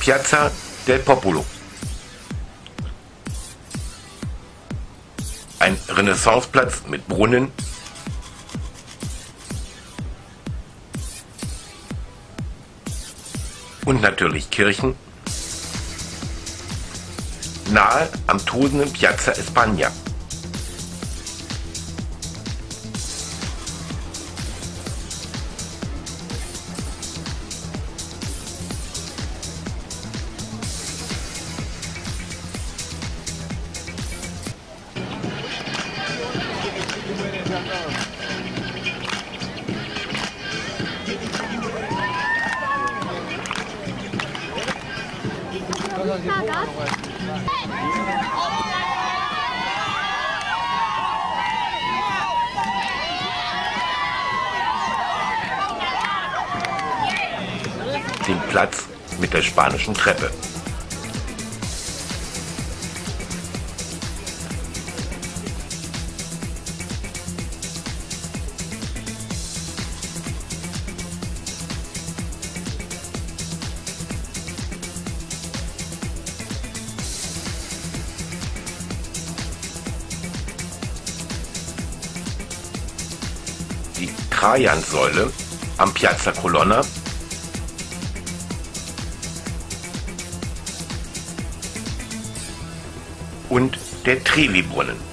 Piazza del Popolo. Ein Renaissanceplatz mit Brunnen. Und natürlich Kirchen. Nahe am tosenden Piazza España. Den Platz mit der spanischen Treppe. Trajansäule am Piazza Colonna und der Trevi-Brunnen.